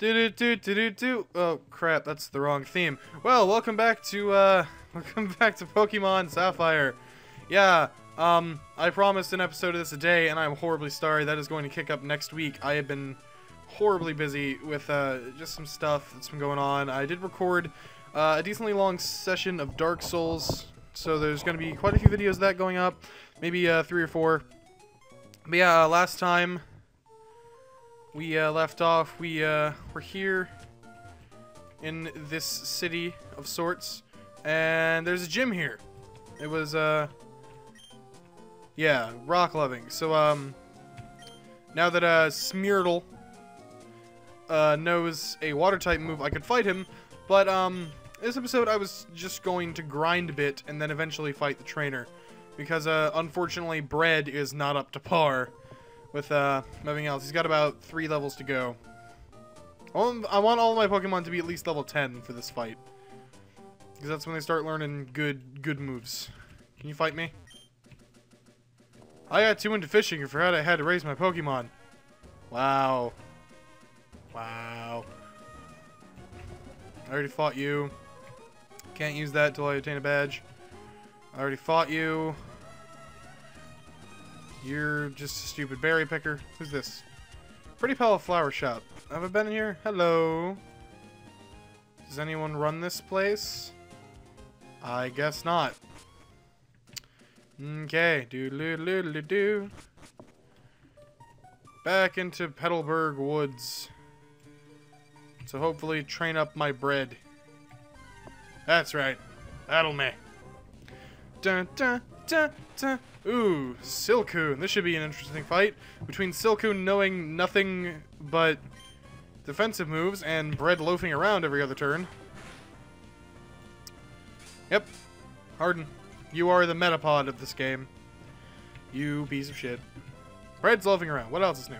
Do do do do do do. Oh crap, that's the wrong theme. Well, welcome back to uh, welcome back to Pokemon Sapphire. Yeah, um, I promised an episode of this a day, and I'm horribly sorry. That is going to kick up next week. I have been horribly busy with uh, just some stuff that's been going on. I did record uh, a decently long session of Dark Souls, so there's going to be quite a few videos of that going up, maybe uh, three or four. But yeah, uh, last time we uh, left off, we uh, were here in this city of sorts, and there's a gym here. It was, uh, yeah, rock loving. So, um, now that, uh, uh, knows a water type move, I could fight him, but, um, this episode I was just going to grind a bit and then eventually fight the trainer. Because, uh, unfortunately, Bread is not up to par with uh, everything else. He's got about three levels to go. I want all my Pokemon to be at least level 10 for this fight. Because that's when they start learning good good moves. Can you fight me? I got too into fishing and forgot I had to raise my Pokemon. Wow. Wow. I already fought you. Can't use that until I obtain a badge. I already fought you. You're just a stupid berry picker. Who's this? Pretty Petal Flower Shop. Have I been in here? Hello. Does anyone run this place? I guess not. Okay. Do do do do do. Back into Petalburg Woods. So hopefully train up my bread. That's right. That'll me. Dun dun dun dun. Ooh, Silcoon. This should be an interesting fight between Silcoon knowing nothing but defensive moves and Bread loafing around every other turn. Yep. Harden, you are the Metapod of this game. You piece of shit. Bread's loafing around. What else is new?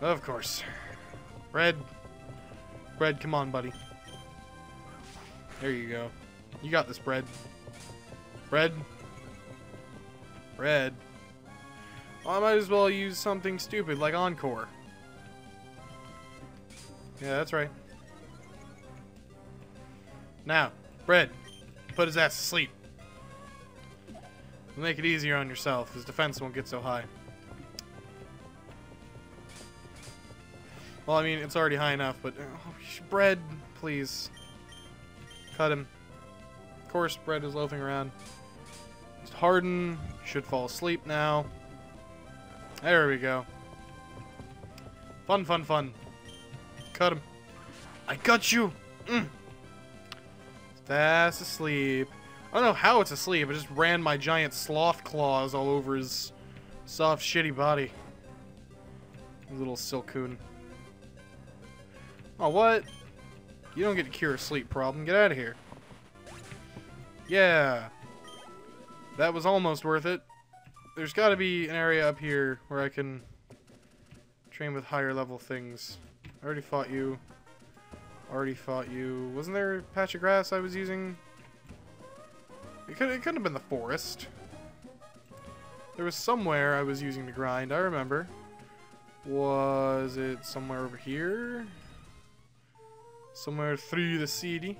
Of course. Bread. Bread, come on, buddy. There you go. You got this, Bread. Bread. Red. Well, I might as well use something stupid like Encore. Yeah, that's right. Now, Red, put his ass to sleep. Make it easier on yourself. His defense won't get so high. Well, I mean, it's already high enough, but... Oh, Bread, please. Cut him. Of course, Bread is loafing around. Harden should fall asleep now. There we go. Fun, fun, fun. Cut him. I got you! Mm. Fast asleep. I don't know how it's asleep. I just ran my giant sloth claws all over his soft, shitty body. Little Silcoon. Oh, what? You don't get to cure a sleep problem. Get out of here. Yeah. That was almost worth it. There's got to be an area up here where I can train with higher level things. I already fought you. Already fought you. Wasn't there a patch of grass I was using? It could, it could have been the forest. There was somewhere I was using to grind, I remember. Was it somewhere over here? Somewhere through the city?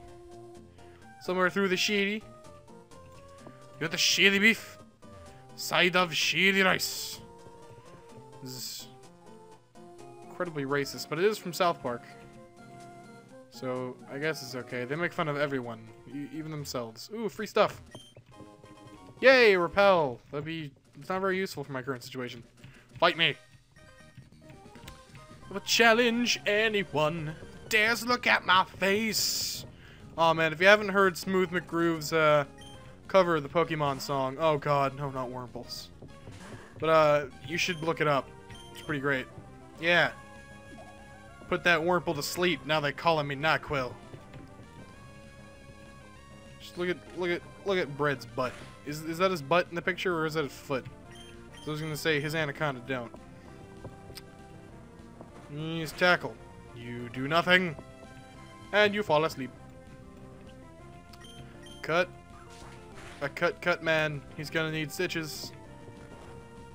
Somewhere through the city? You got the shady beef. Side of shady rice. This is incredibly racist, but it is from South Park. So, I guess it's okay. They make fun of everyone, even themselves. Ooh, free stuff. Yay, repel. That'd be... It's not very useful for my current situation. Fight me. I'll challenge anyone. Dares look at my face. Oh man, if you haven't heard Smooth McGroove's uh, cover of the Pokemon song. Oh god, no, not Wurmples. But, uh, you should look it up. It's pretty great. Yeah. Put that Wurmple to sleep, now they calling me Nyquil. Just look at, look at, look at Bread's butt. Is, is that his butt in the picture, or is that his foot? So I was gonna say, his anaconda don't. He's tackle. You do nothing. And you fall asleep. Cut. A cut cut man. He's gonna need stitches.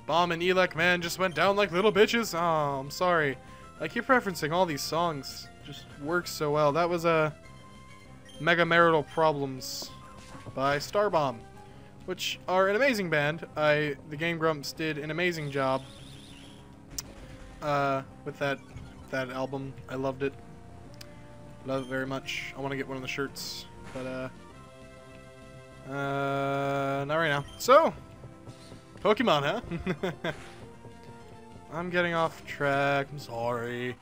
Bomb and Elec man just went down like little bitches. Oh, I'm sorry. I keep referencing all these songs. Just works so well. That was a uh, Mega Marital Problems by Starbomb, which are an amazing band. I the Game Grumps did an amazing job uh, with that that album. I loved it. Love it very much. I want to get one of the shirts, but uh, uh, not right now. So, Pokemon, huh? I'm getting off track. I'm sorry.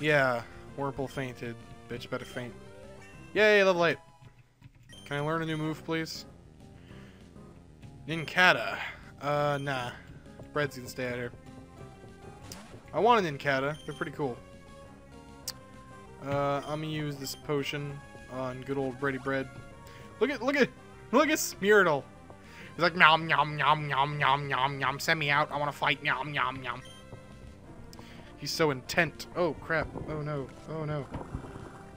Yeah, Wurmple fainted. Bitch better faint. Yay, level 8. Can I learn a new move, please? Nincada. Uh, nah. Bread's gonna stay out here. I want a Nincada. They're pretty cool. Uh, I'm gonna use this potion on good old Brady Bread. Look at, look at, look at Smeartle. He's like, nom, nom, nom, nom, nom, nom, nom, send me out, I want to fight, nom, nom, nom. He's so intent. Oh, crap. Oh, no. Oh, no.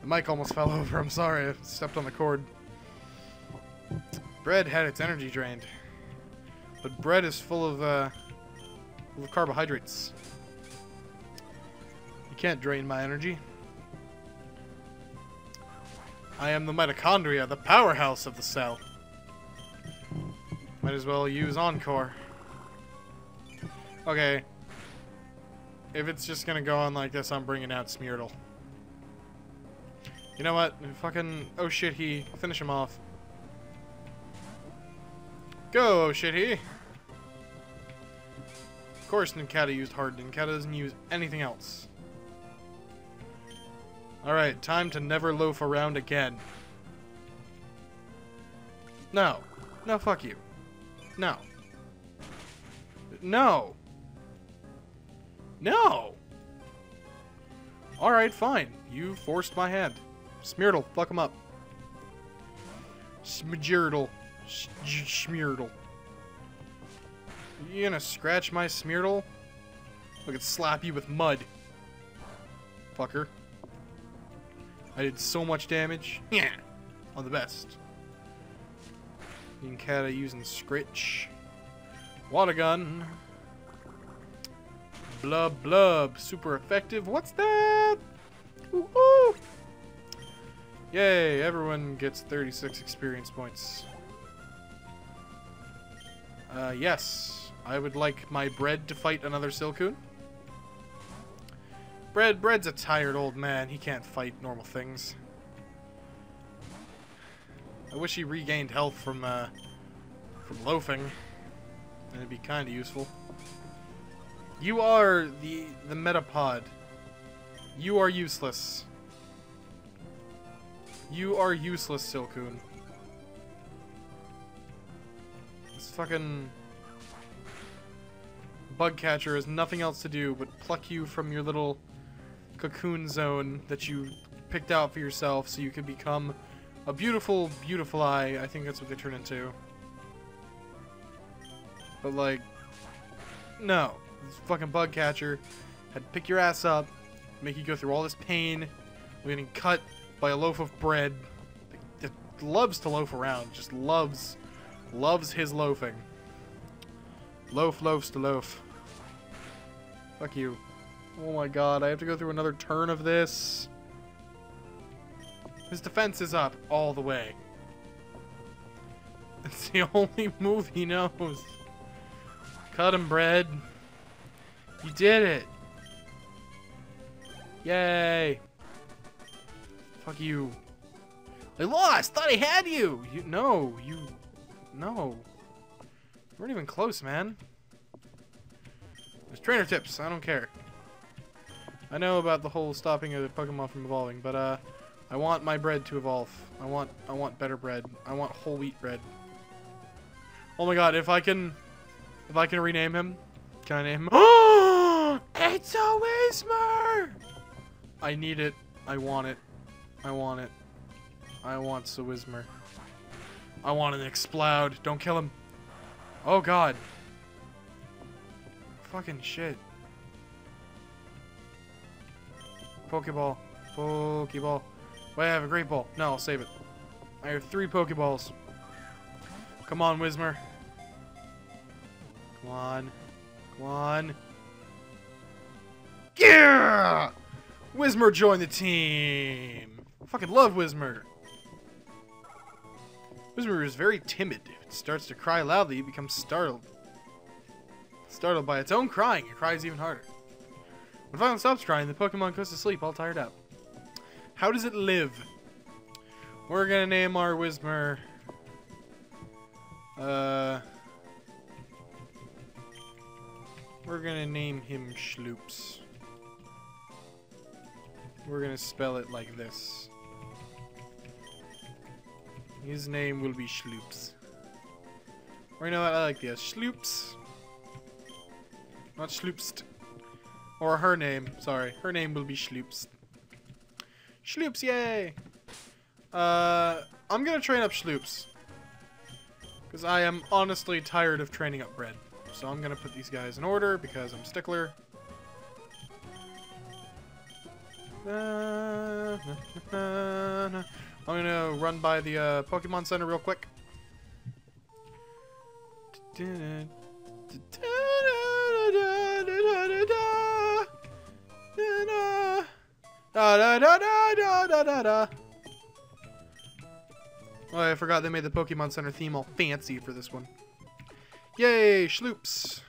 The mic almost fell over. I'm sorry. I stepped on the cord. Bread had its energy drained. But bread is full of, uh, full of carbohydrates. You can't drain my energy. I am the mitochondria, the powerhouse of the cell. Might as well use Encore. Okay. If it's just gonna go on like this, I'm bringing out Smeartle. You know what? Fucking... Oh shit, he... Finish him off. Go, oh shit, he! Of course Nincada used hard. Nincada doesn't use anything else. Alright, time to never loaf around again. No. No, fuck you. No. No. No! Alright, fine. You forced my hand. Smeartle, fuck him up. Smeartle. Smeartle. You gonna scratch my Smeartle? Look, at slap you with mud. Fucker. I did so much damage. Yeah. On the best. Nincada using Scritch. Water gun. Blub blub. Super effective. What's that? Ooh. Yay, everyone gets 36 experience points. Uh, yes. I would like my bread to fight another Silcoon. Bread, Bread's a tired old man. He can't fight normal things. I wish he regained health from, uh, from loafing. It'd be kind of useful. You are the, the Metapod. You are useless. You are useless, Silcoon. This fucking bug catcher has nothing else to do but pluck you from your little cocoon zone that you picked out for yourself so you can become a beautiful, beautiful eye. I think that's what they turn into. But like, no. This fucking bug catcher had to pick your ass up, make you go through all this pain, getting cut by a loaf of bread. That loves to loaf around. Just loves, loves his loafing. Loaf loafs to loaf. Fuck you. Oh my god, I have to go through another turn of this. His defense is up all the way. It's the only move he knows. Cut him, bread. You did it. Yay. Fuck you. I lost. Thought I had you. You no. You no. We weren't even close, man. There's trainer tips. I don't care. I know about the whole stopping a Pokemon from evolving, but uh, I want my bread to evolve. I want I want better bread. I want whole wheat bread. Oh my god, if I can if I can rename him, can I name him? Oh, it's a Whismur! I need it. I want it. I want it. I want a Whismur. I want an Exploud. Don't kill him. Oh god. Fucking shit. Pokeball. Pokeball. Wait, I have a Great Ball. No, I'll save it. I have three Pokeballs. Come on, Whismur. Come on. Come on. Yeah! Whismur joined the team. Fucking love Whismur. Whismur is very timid. If it starts to cry loudly, it becomes startled. Startled by its own crying, it cries even harder. When Violet stops crying, the Pokemon goes to sleep all tired out. How does it live? We're gonna name our Whismur... Uh... We're gonna name him Schloops. We're gonna spell it like this. His name will be Schloops. Or you know what, I like this. Schloops. Not Schloopst. Or her name, sorry. Her name will be Schloops. Schloops, yay! Uh, I'm gonna train up Schloops. Because I am honestly tired of training up Bread. So I'm gonna put these guys in order because I'm stickler. I'm gonna run by the uh, Pokemon Center real quick. Oh, I forgot they made the Pokemon Center theme all fancy for this one. Yay, Schloops!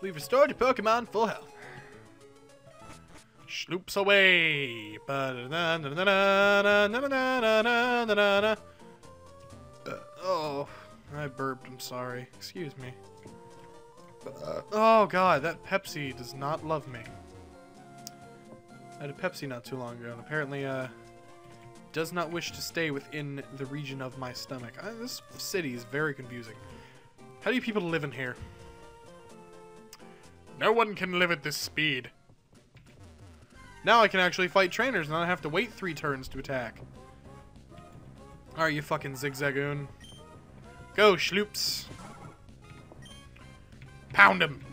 We've restored your Pokemon full health. Schloops away! oh, I burped, I'm sorry. Excuse me. oh god, that Pepsi does not love me. I had a Pepsi not too long ago, and apparently, uh, does not wish to stay within the region of my stomach. Uh, this city is very confusing. How do you people live in here? No one can live at this speed. Now I can actually fight trainers and I don't have to wait three turns to attack. Alright, you fucking zigzagoon. Go, Schloops. Pound him.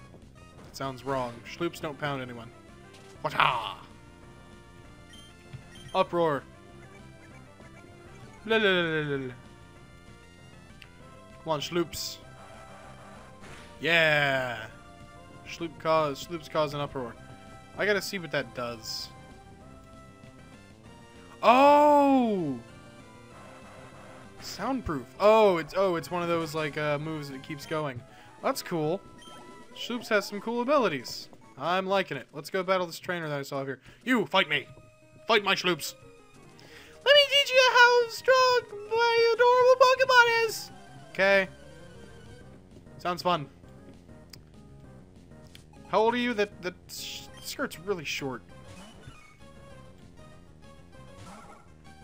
That sounds wrong. Schloops don't pound anyone. Wata! Uproar. Come on, Schloops. Yeah. Schloop cause Schloops cause an uproar. I gotta see what that does. Oh! Soundproof. Oh, it's oh, it's one of those like uh, moves that keeps going. That's cool. Schloops has some cool abilities. I'm liking it. Let's go battle this trainer that I saw here. You, fight me. Fight my Schloops. Let me teach you how strong my adorable Pokemon is. Okay. Sounds fun. How old are you? That that skirt's really short.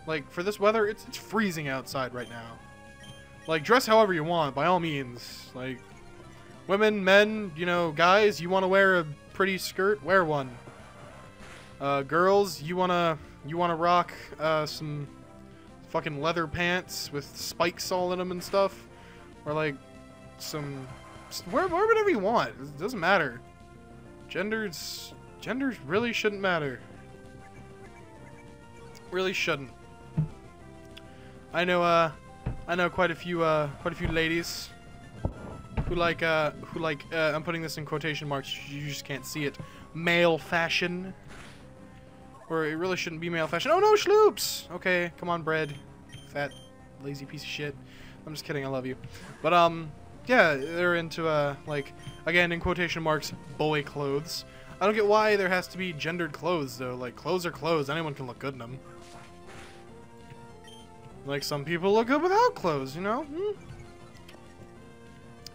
Like, for this weather, it's, it's freezing outside right now. Like, dress however you want, by all means. Like, women, men, you know, guys, you want to wear a pretty skirt, wear one. Uh, girls, you want to you want to rock uh, some fucking leather pants with spikes all in them and stuff. Or, like, some... Wear, wear whatever you want. It doesn't matter. Genders genders really shouldn't matter. Really shouldn't. I know uh I know quite a few uh quite a few ladies who like uh who like uh, I'm putting this in quotation marks you just can't see it male fashion or it really shouldn't be male fashion oh no schloops okay come on bread fat lazy piece of shit I'm just kidding I love you but um yeah they're into uh like again in quotation marks boy clothes I don't get why there has to be gendered clothes, though. Like, clothes are clothes. Anyone can look good in them. Like, some people look good without clothes, you know? Hmm?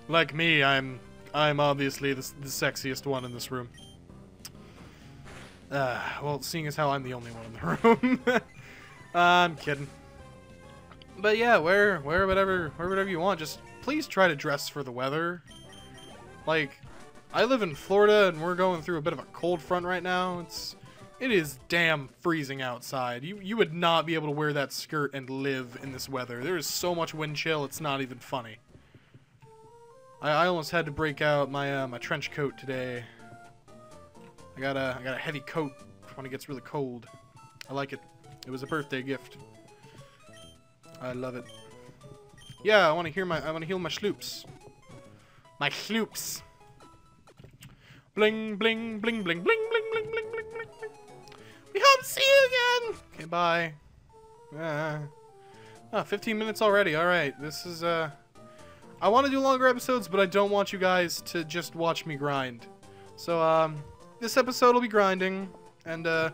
Like me, I'm I'm obviously the, the sexiest one in this room. Uh, well, seeing as how I'm the only one in the room. uh, I'm kidding. But yeah, wear, wear whatever, wear whatever you want. Just please try to dress for the weather. Like, I live in Florida and we're going through a bit of a cold front right now. It's it is damn freezing outside. You you would not be able to wear that skirt and live in this weather. There is so much wind chill, it's not even funny. I, I almost had to break out my uh, my trench coat today. I got a I got a heavy coat when it gets really cold. I like it. It was a birthday gift. I love it. Yeah, I want to hear my I want to heal my schloops. My schloops. Bling, bling, bling, bling, bling, bling, bling, bling, bling, bling. We hope to see you again. Okay, bye. Uh, oh, 15 minutes already. All right, this is uh. I want to do longer episodes, but I don't want you guys to just watch me grind. So um, this episode will be grinding and uh,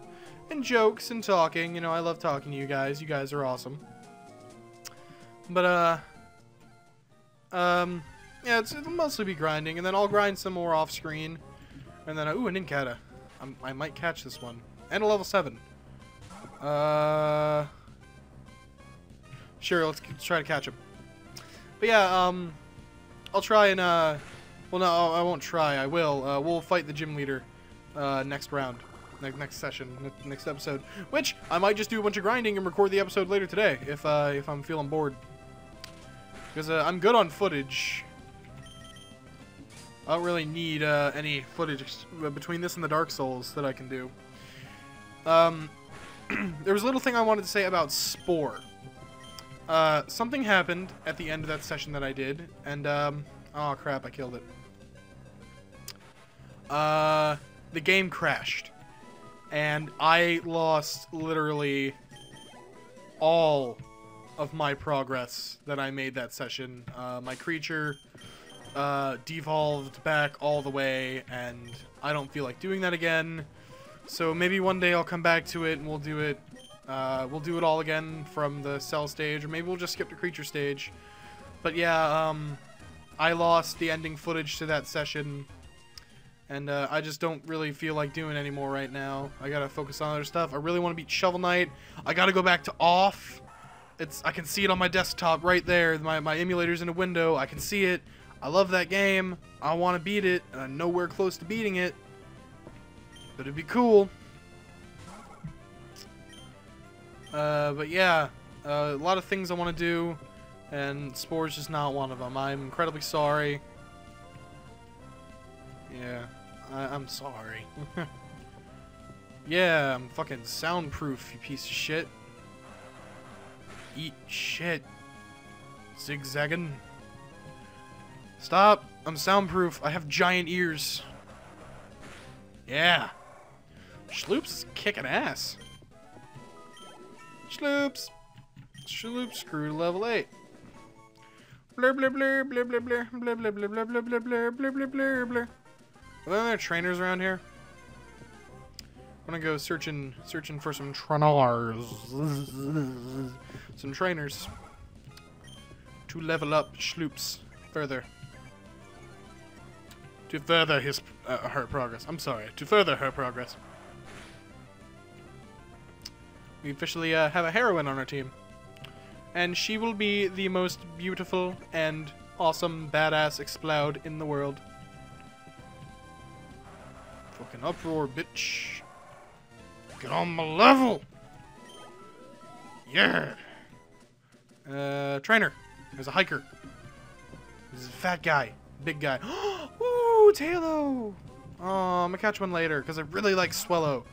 and jokes and talking. You know, I love talking to you guys. You guys are awesome. But uh, um, yeah, it's, it'll mostly be grinding, and then I'll grind some more off screen, and then uh, ooh, a Nincada. I'm, I might catch this one, and a level seven. Uh, sure, let's, let's try to catch him. But yeah, um, I'll try and uh, well, no, I won't try. I will. Uh, we'll fight the gym leader uh, next round, ne next session, ne next episode. Which I might just do a bunch of grinding and record the episode later today if uh, if I'm feeling bored. Because uh, I'm good on footage. I don't really need uh, any footage between this and the Dark Souls that I can do. Um, there was a little thing I wanted to say about Spore. Uh, something happened at the end of that session that I did, and, um, oh crap, I killed it. Uh, the game crashed, and I lost literally all of my progress that I made that session. Uh, my creature uh, devolved back all the way, and I don't feel like doing that again. So maybe one day I'll come back to it and we'll do it. Uh, we'll do it all again from the cell stage, or maybe we'll just skip the creature stage. But yeah, um, I lost the ending footage to that session, and uh, I just don't really feel like doing anymore right now. I gotta focus on other stuff. I really want to beat Shovel Knight. I gotta go back to Off. It's I can see it on my desktop right there. My, my emulator's in a window. I can see it. I love that game. I want to beat it, and I'm nowhere close to beating it. But it'd be cool. Uh, but yeah, uh, a lot of things I want to do, and Spore's just not one of them. I'm incredibly sorry. Yeah, I I'm sorry. yeah, I'm fucking soundproof, you piece of shit. Eat shit. Zigzagoon. Stop! I'm soundproof. I have giant ears. Yeah. Schloops is kicking ass. Schloops. Schloop screw to level 8. Blur blur blur blur blur blur blur blur blur blur blur blur blur blur blur blur blur. Are there any trainers around here? I'm gonna go searching searching for some trainers. Some trainers. To level up Schloops further. To further his uh, her progress. I'm sorry. To further her progress. We officially uh, have a heroine on our team. And she will be the most beautiful and awesome badass Exploud in the world. Fucking uproar, bitch. Get on my level! Yeah! Uh, trainer. There's a hiker. This is a fat guy. Big guy. Ooh, Taillow! Oh, I'm gonna catch one later, because I really like Swellow.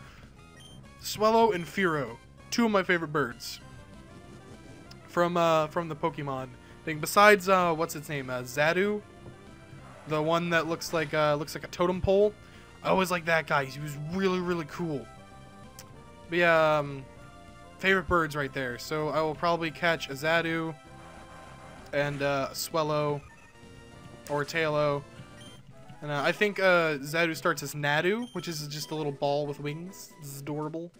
Swellow and Fearow. Two of my favorite birds. From, uh, from the Pokemon thing. Besides, uh, what's its name? Uh, Xatu? The one that looks like, uh, looks like a totem pole. I always like that guy. He was really, really cool. But yeah, um, favorite birds right there. So I will probably catch a Xatu and uh, a Swellow or a Taillow. And uh, I think uh, Xatu starts as Natu, which is just a little ball with wings. This is adorable.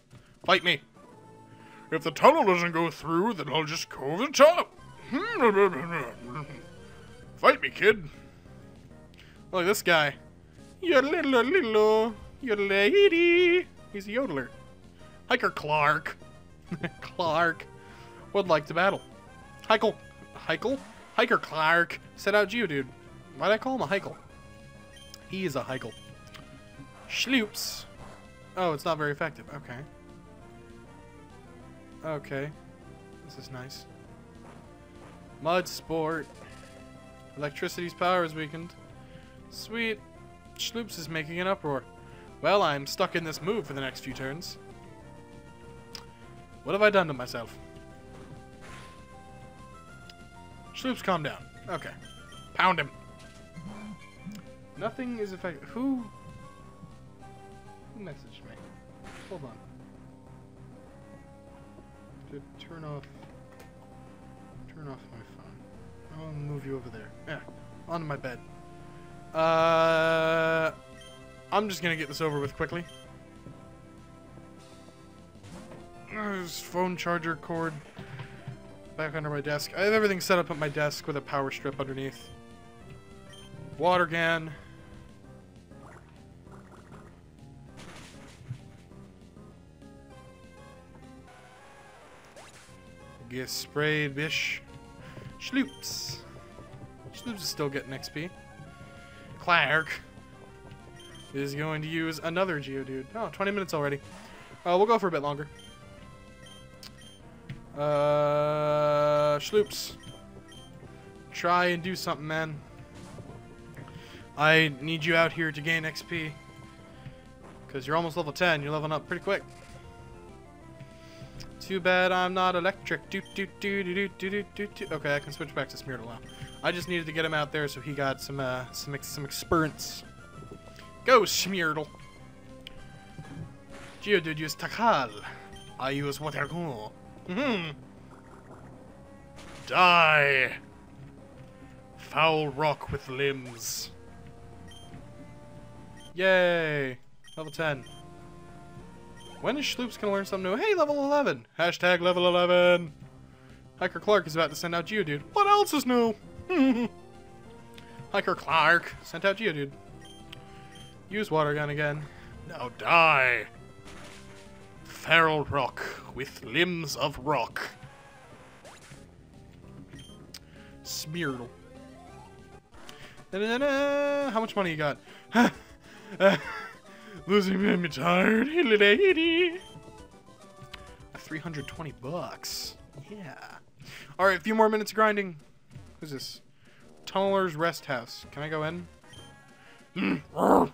Fight me. If the tunnel doesn't go through, then I'll just go over the top. Fight me, kid. Look, this guy. Yodellittle, yodelady. He's a yodeler. Hiker Clark. Clark would like to battle. Heikel. Heikel? Hiker Clark. Set out Geodude. Why'd I call him a Heikel? He is a Heikel. Schloops. Oh, it's not very effective. Okay. Okay. This is nice. Mud Sport. Electricity's power is weakened. Sweet. Schloops is making an uproar. Well, I'm stuck in this move for the next few turns. What have I done to myself? Schloops, calm down. Okay. Pound him. Nothing is effective. Who? Who messaged me? Hold on. To turn off. Turn off my phone. I'll move you over there. Yeah, onto my bed. Uh, I'm just gonna get this over with quickly. There's phone charger cord back under my desk. I have everything set up at my desk with a power strip underneath. Water can. Get sprayed, bish. Schloops. Schloops is still getting XP. Clark is going to use another Geodude. Oh, 20 minutes already. Uh, we'll go for a bit longer. Uh, Schloops. Try and do something, man. I need you out here to gain XP. Because you're almost level 10. You're leveling up pretty quick. Too bad I'm not electric. Do, do, do, do, do, do, do, do. Okay, I can switch back to Smeartle now. I just needed to get him out there so he got some uh, some ex some experience. Go, Smeartle. Geodude use Tackle. I use Watergun. Hmm. Die. Foul rock with limbs. Yay. Level 10. When is Schloops gonna learn something new? Hey, level 11! Hashtag level 11! Hiker Clark is about to send out Geodude. What else is new? Hiker Clark sent out Geodude. Use water gun again. Now die! Feral rock with limbs of rock. Smeartle. Da-da-da-da. How much money you got? Uh, losing made me tired. 320 bucks. Yeah. All right, a few more minutes of grinding. Who's this? Tunneler's Rest House. Can I go in? I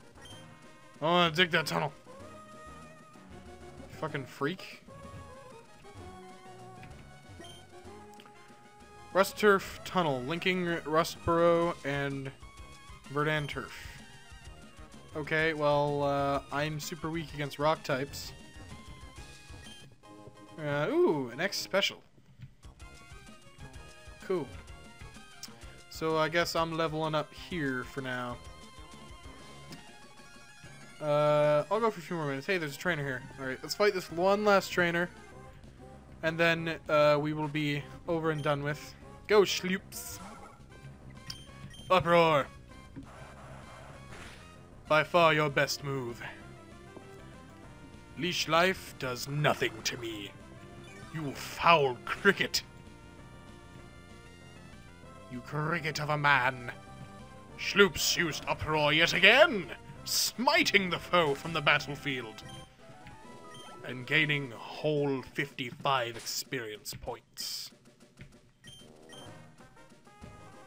want to dig that tunnel. Fucking freak. Rusturf Tunnel, linking Rustboro and Verdanturf. Okay, well, uh, I'm super weak against rock types. Uh, ooh, an X special. Cool. So I guess I'm leveling up here for now. Uh, I'll go for a few more minutes. Hey, there's a trainer here. Alright, let's fight this one last trainer. And then uh, we will be over and done with. Go, Schloops! Uproar! By far your best move. Leech Life does nothing to me. You foul cricket. You cricket of a man. Schloops used uproar yet again, smiting the foe from the battlefield. And gaining whole 55 experience points.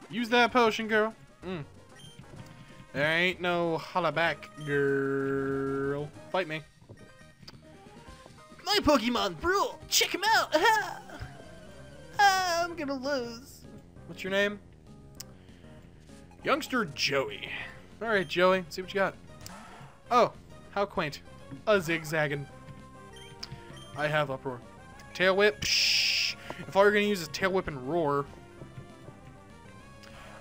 Use that potion, girl. Mm. There ain't no holla back, girl. Fight me. My Pokemon, bro! Check him out! Ah, I'm gonna lose. What's your name? Youngster Joey. Alright, Joey, see what you got. Oh, how quaint. A zigzagoon. I have Uproar. Tail Whip, psh. If all you're gonna use is Tail Whip and Roar,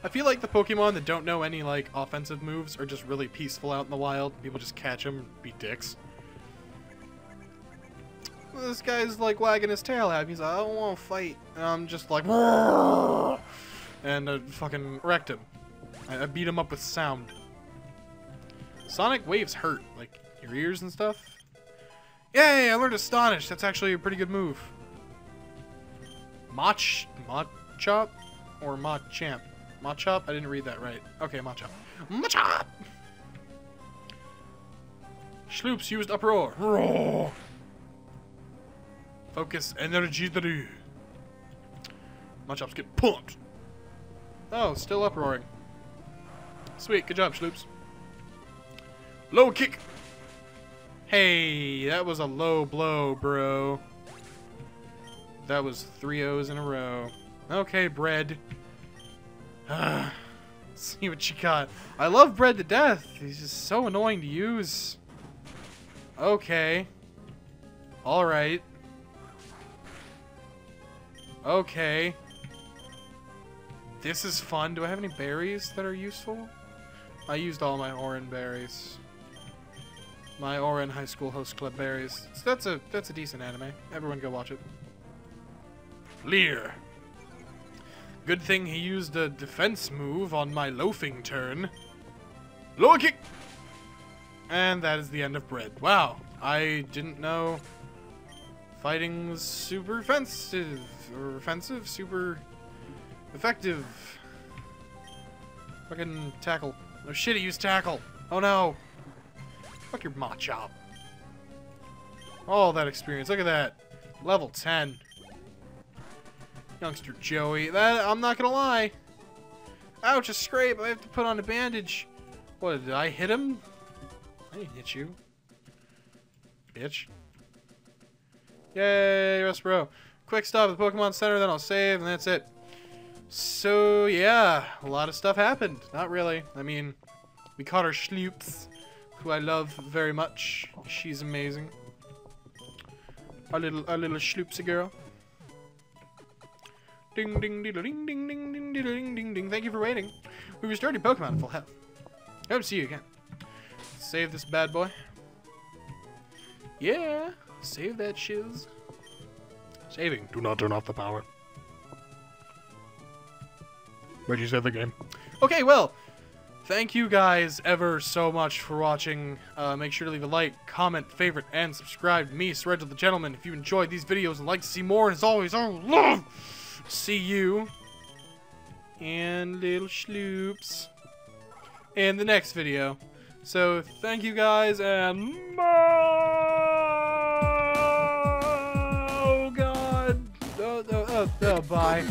I feel like the Pokemon that don't know any, like, offensive moves are just really peaceful out in the wild. People just catch them be dicks. This guy's, like, wagging his tail at me. He's like, I don't want to fight. And I'm just like, and I fucking wrecked him. I, I beat him up with sound. Sonic waves hurt, like, your ears and stuff. Yay, I learned Astonish. That's actually a pretty good move. Mach... Machop? Or Machamp? Machop? I didn't read that right. Okay, Machop. Machop! Schloops used Uproar. Roar! Focus energy 3. Machops get pumped. Oh, still uproaring. Sweet, good job, Schloops. Low kick! Hey, that was a low blow, bro. That was three O's in a row. Okay, bread. see what you got. I love bread to death. He's just so annoying to use. Okay. Alright. Okay. This is fun. Do I have any berries that are useful? I used all my Oran berries. My Ouran High School Host Club berries. So that's a that's a decent anime. Everyone go watch it. Leer. Good thing he used a defense move on my loafing turn. Lower kick! And that is the end of bread. Wow, I didn't know fighting was super offensive, or offensive, super effective. Fucking tackle. Oh shit, he used tackle. Oh no. Fuck your Machop. All that experience, look at that. Level 10. Youngster Joey. That, I'm not gonna lie. Ouch, a scrape. I have to put on a bandage. What, did I hit him? I didn't hit you. Bitch. Yay, rest. Quick stop at the Pokemon Center, then I'll save, and that's it. So, yeah, a lot of stuff happened. Not really. I mean, we caught our Schloops, who I love very much. She's amazing. Our little, our little Schloopsy girl. Ding, ding, ding, ding, ding, ding, ding, ding, ding, ding. Thank you for waiting. We restored your Pokemon full health. Hope to see you again. Save this bad boy. Yeah, save that shiz. Saving. Do not turn off the power. Save the game? Okay, well, thank you guys ever so much for watching. Uh, make sure to leave a like, comment, favorite, and subscribe me, Sir the Gentleman, if you enjoyed these videos and like to see more. And as always, I love see you and little schloops in the next video. So thank you guys and oh god, oh, oh, oh, oh bye.